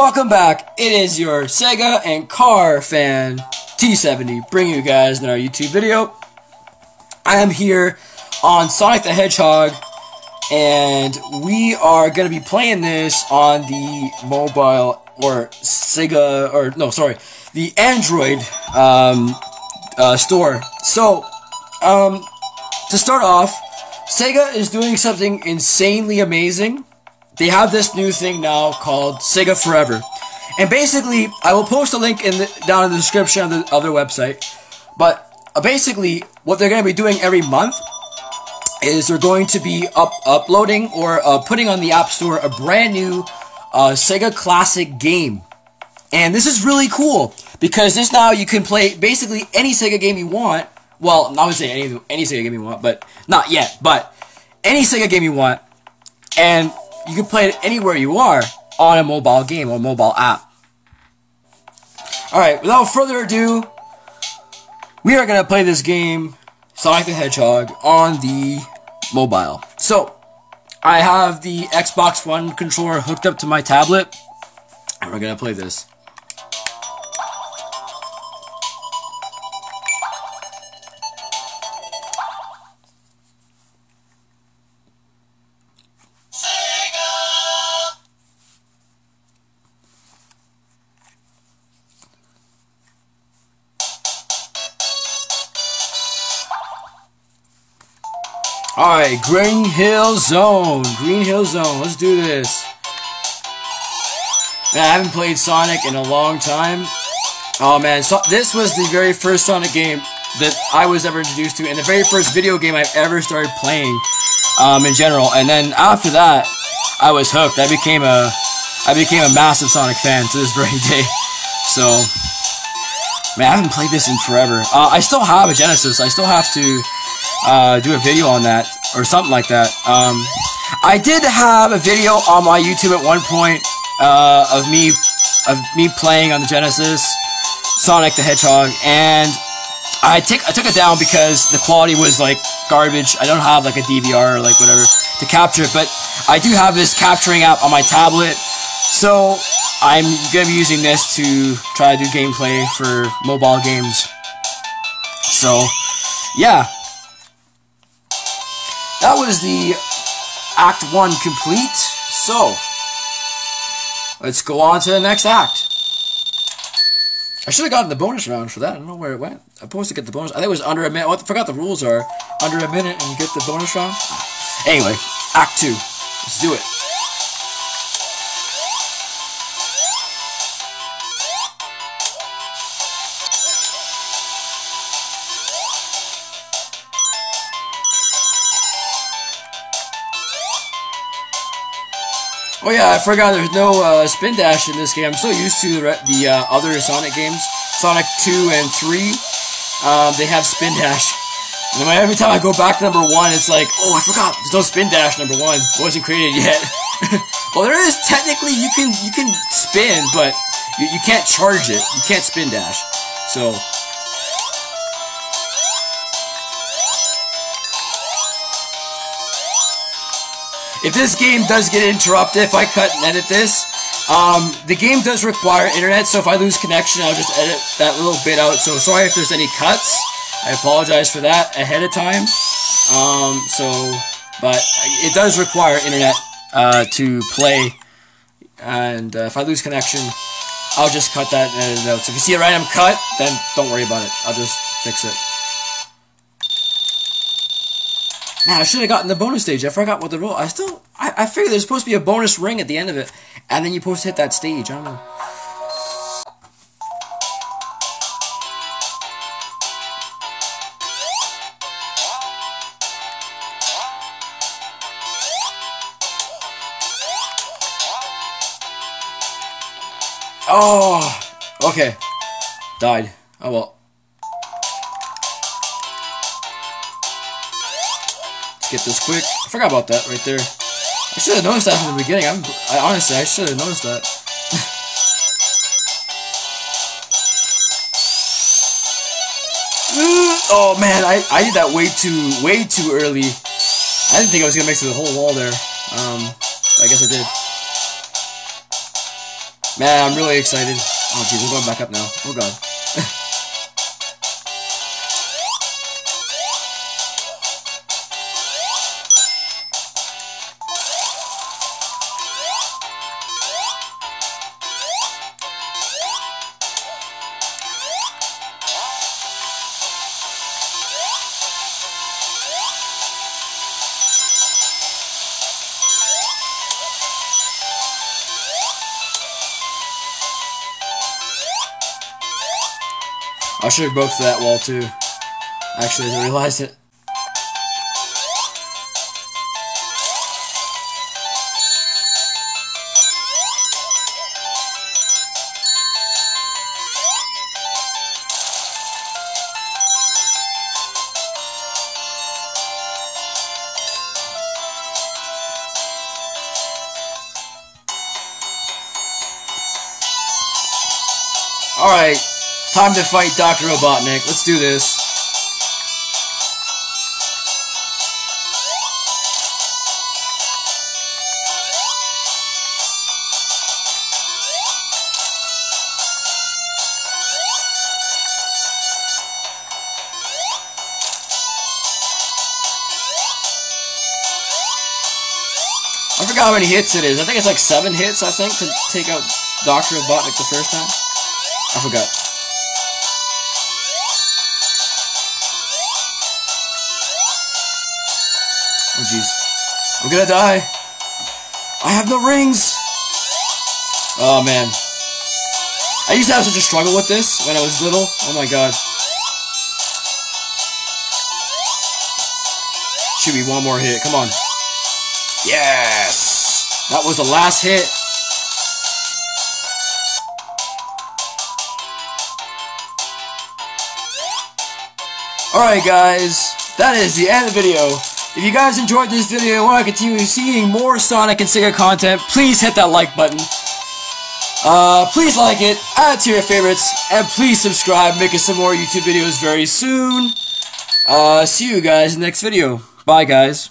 Welcome back. It is your Sega and car fan T70 bringing you guys another YouTube video. I am here on Sonic the Hedgehog and we are going to be playing this on the mobile or Sega or no sorry the Android um, uh, store. So um, to start off, Sega is doing something insanely amazing they have this new thing now called Sega Forever. And basically, I will post a link in the, down in the description of, the, of their website. But uh, basically, what they're going to be doing every month is they're going to be up uploading or uh, putting on the App Store a brand new uh, Sega Classic game. And this is really cool because this now you can play basically any Sega game you want. Well, not would say any any Sega game you want, but not yet. But any Sega game you want, and you can play it anywhere you are on a mobile game or mobile app. Alright, without further ado, we are going to play this game, Sonic the Hedgehog, on the mobile. So, I have the Xbox One controller hooked up to my tablet, and we're going to play this. Alright, Green Hill Zone. Green Hill Zone. Let's do this. Man, I haven't played Sonic in a long time. Oh man, so this was the very first Sonic game that I was ever introduced to, and the very first video game I've ever started playing um, in general. And then after that, I was hooked. I became a I became a massive Sonic fan to this very day. So, man, I haven't played this in forever. Uh, I still have a Genesis. I still have to uh, do a video on that or something like that. Um, I did have a video on my YouTube at one point uh, of me of me playing on the Genesis Sonic the Hedgehog, and I take I took it down because the quality was like garbage. I don't have like a DVR or like whatever to capture it, but I do have this capturing app on my tablet, so I'm gonna be using this to try to do gameplay for mobile games. So, yeah, that was the Act 1 complete. So, let's go on to the next act. I should have gotten the bonus round for that. I don't know where it went. I'm supposed to get the bonus. I think it was under a minute. Oh, I forgot the rules are. Under a minute and you get the bonus round. Anyway, Act 2. Let's do it. Oh yeah, I forgot there's no uh, spin dash in this game. I'm so used to the, the uh, other Sonic games, Sonic 2 and 3. Um, they have spin dash. And every time I go back to number one, it's like, oh, I forgot. There's no spin dash. Number one it wasn't created yet. well, there is technically. You can you can spin, but you, you can't charge it. You can't spin dash. So If this game does get interrupted, if I cut and edit this, um, the game does require internet, so if I lose connection, I'll just edit that little bit out. So sorry if there's any cuts. I apologize for that ahead of time. Um, so, but it does require internet uh, to play, and uh, if I lose connection, I'll just cut that and edit it out. So if you see a random cut, then don't worry about it. I'll just fix it. I should have gotten the bonus stage. I forgot what the rule. I still, I, I figured there's supposed to be a bonus ring at the end of it, and then you're supposed to hit that stage. I don't know. Oh, okay. Died. Oh well. Get this quick. I forgot about that right there. I should have noticed that from the beginning. I'm, I honestly, I should have noticed that. oh man, I, I did that way too way too early. I didn't think I was gonna make it to the whole wall there. Um, I guess I did. Man, I'm really excited. Oh, jeez, I'm going back up now. Oh, God. I should have broke that wall too. Actually, I realized it. Alright, time to fight Dr. Robotnik. Let's do this. I forgot how many hits it is. I think it's like seven hits, I think, to take out Dr. Robotnik the first time. I forgot. I'm gonna die. I have no rings! Oh man. I used to have such a struggle with this when I was little. Oh my god. Should be one more hit. Come on. Yes! That was the last hit. Alright guys, that is the end of the video. If you guys enjoyed this video and want to continue seeing more Sonic and Sega content, please hit that like button. Uh, please like it, add it to your favorites, and please subscribe, making some more YouTube videos very soon. Uh, see you guys in the next video. Bye guys.